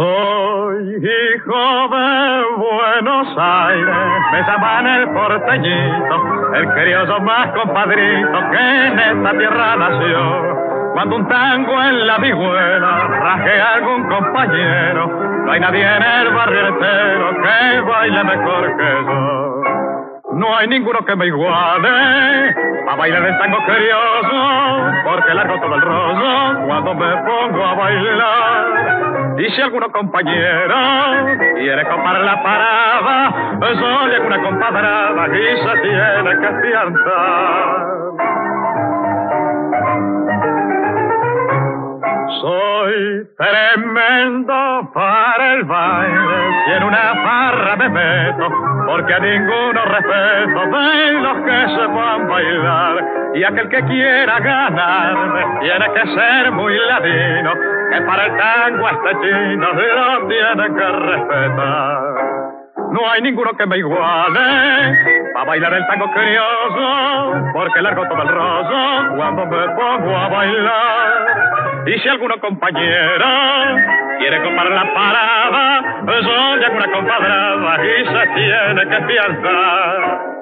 hijo de Buenos Aires, me llaman el porteñito, el criollo más compadrito que en esta tierra nació. Cuando un tango en la vihuela raje a algún compañero, no hay nadie en el barrio que baile mejor que yo. No hay ninguno que me iguale a bailar el tango curioso, porque largo todo el rollo cuando me pongo a bailar. Y si alguno compañero quiere compar la parada, eso le una compadrada y se tiene que fianzar. Soy tremendo para el baile, si en una farra me meto, porque a ninguno respeto de los que se van a bailar. Y aquel que quiera ganar tiene que ser muy ladino, que para el tango este chino lo tiene que respetar. No hay ninguno que me iguale para bailar el tango curioso, porque largo todo el roso cuando me pongo a bailar. Y si alguno compañero quiere comprar la parada, soy alguna compadrada y se tiene que fianzar.